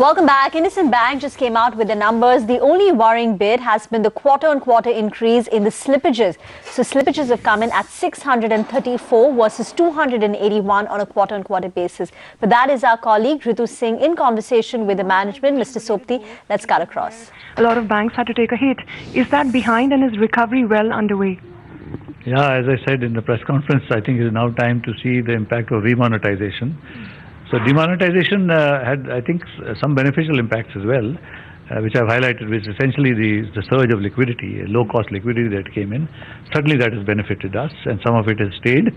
Welcome back. IndusInd Bank just came out with the numbers. The only worrying bit has been the quarter-on-quarter increase in the slippages. So slippages have come in at 634 versus 281 on a quarter-on-quarter basis. But that is our colleague Ritu Singh in conversation with the management, Mr. Sobti. Let's cut across. A lot of banks had to take a hit. Is that behind and is recovery well underway? Yeah, as I said in the press conference, I think it is now time to see the impact of remonetization. So demonetization uh, had, I think, some beneficial impacts as well, uh, which I've highlighted, which is essentially the, the surge of liquidity, low-cost liquidity that came in. Certainly that has benefited us, and some of it has stayed.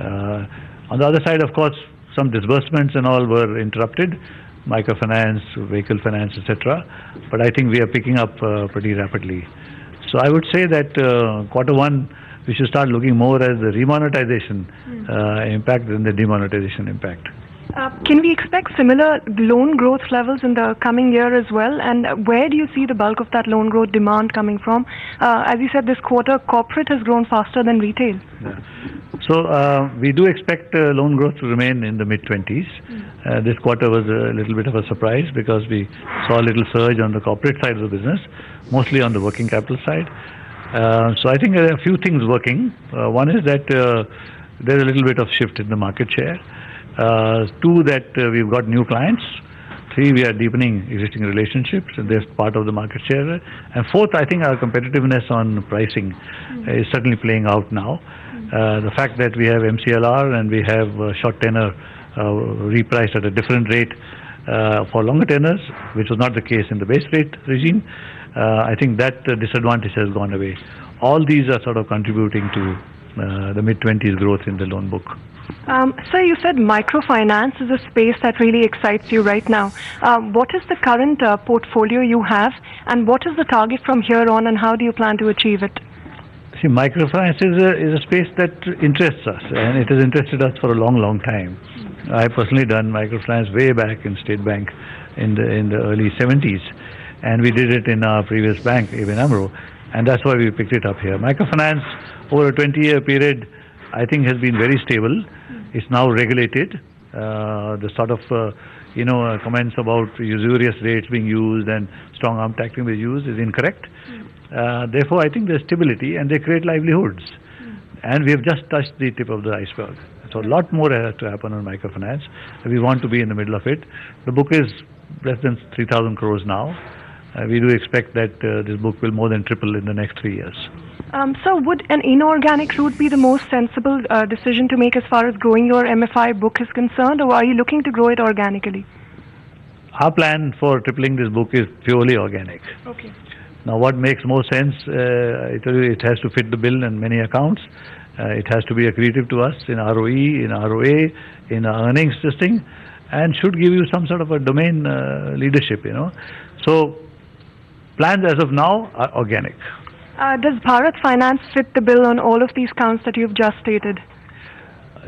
Uh, on the other side, of course, some disbursements and all were interrupted, microfinance, vehicle finance, etc. But I think we are picking up uh, pretty rapidly. So I would say that uh, quarter one, we should start looking more as the remonetization uh, impact than the demonetization impact. Uh, can we expect similar loan growth levels in the coming year as well? And where do you see the bulk of that loan growth demand coming from? Uh, as you said, this quarter, corporate has grown faster than retail. So uh, we do expect uh, loan growth to remain in the mid 20s. Mm. this quarter was a little bit of a surprise because we saw a little surge on the corporate side of the business, mostly on the working capital side. Uh, so I think there are a few things working. one is that there's a little bit of shift in the market share. Uh, two, that uh, we've got new clients. Three, we are deepening existing relationships, and there's part of the market share. And fourth, I think our competitiveness on pricing mm. is certainly playing out now. Mm. Uh, the fact that we have MCLR and we have uh, short tenor uh, repriced at a different rate uh, for longer tenors, which was not the case in the base rate regime, I think that disadvantage has gone away. All these are sort of contributing to the mid 20s growth in the loan book. Um, sir, you said microfinance is a space that really excites you right now. Uh, what is the current uh, portfolio you have, and what is the target from here on, and how do you plan to achieve it? See, microfinance is a, is a space that interests us, and it has interested us for a long, long time. I personally done microfinance way back in State Bank in the in the early 70s, and we did it in our previous bank, ABN AMRO, and that's why we picked it up here. Microfinance over a 20-year period, I think, has been very stable It's now regulated. Uh, the sort of uh, you know uh, comments about usurious rates being used and strong arm tackling being used is incorrect. Mm. therefore, I think there's stability and they create livelihoods. Mm. And we have just touched the tip of the iceberg. So a lot more has to happen on microfinance. We want to be in the middle of it. The book is less than 3,000 crores now. Uh, we do expect that uh, this book will more than triple in the next three years. Um, so, would an inorganic route be the most sensible uh, decision to make as far as growing your MFI book is concerned, or are you looking to grow it organically? Our plan for tripling this book is purely organic. Okay. Now, what makes more sense? Uh, it has to fit the bill in many accounts. Uh, it has to be accretive to us in ROE, in ROA, in earnings testing, and should give you some sort of a domain uh, leadership. You know, so plans as of now are organic. Uh, does Bharat Finance fit the bill on all of these counts that you've just stated?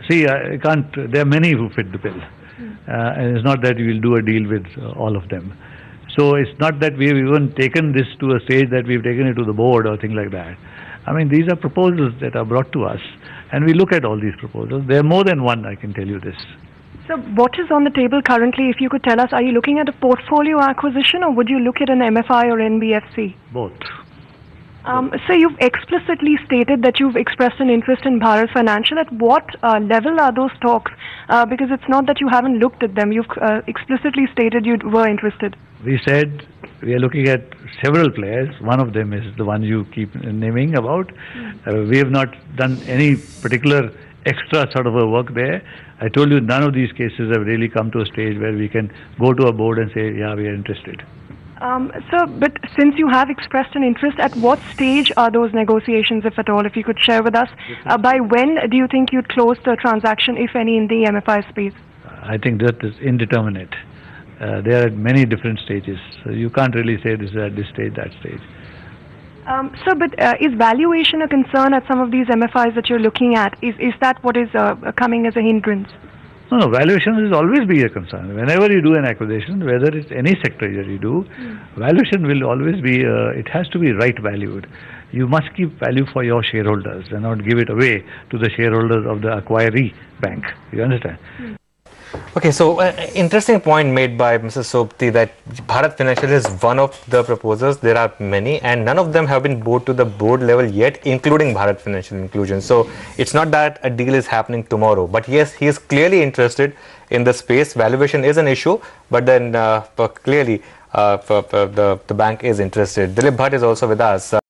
See, I can't. There are many who fit the bill, mm. uh, and it's not that we will do a deal with uh, all of them. So it's not that we've even taken this to a stage that we've taken it to the board or things like that. I mean, these are proposals that are brought to us, and we look at all these proposals. There are more than one, I can tell you this. So, what is on the table currently? If you could tell us, are you looking at a portfolio acquisition or would you look at an MFI or NBFC? Both. Um, so you've explicitly stated that you've expressed an interest in Bharat Financial. At what uh, level are those talks? Uh, because it's not that you haven't looked at them. You've uh, explicitly stated you were interested. We said we are looking at several players. One of them is the one you keep naming about. Mm. we have not done any particular extra sort of a work there. I told you none of these cases have really come to a stage where we can go to a board and say, yeah, we are interested. Um, so, but since you have expressed an interest, at what stage are those negotiations, if at all, if you could share with us? Uh, by when do you think you'd close the transaction, if any, in the MFI space? I think that is indeterminate. Uh, there are at many different stages. So you can't really say this is at this stage, that stage. Um, so, but uh, is valuation a concern at some of these MFIs that you're looking at? Is, is that what is uh, coming as a hindrance? No, no, valuation will always be a concern. Whenever you do an acquisition, whether it's any sector that you do, mm. valuation will always be, uh, it has to be right valued. You must keep value for your shareholders and not give it away to the shareholders of the acquiree bank. You understand? Mm. Okay, so uh, interesting point made by Mrs. Sobti that Bharat Financial is one of the proposals. There are many, and none of them have been brought to the board level yet, including Bharat Financial Inclusion. So it's not that a deal is happening tomorrow, but yes, he is clearly interested in the space. Valuation is an issue, but then uh, clearly uh, the the bank is interested. Dilip Bhatt is also with us.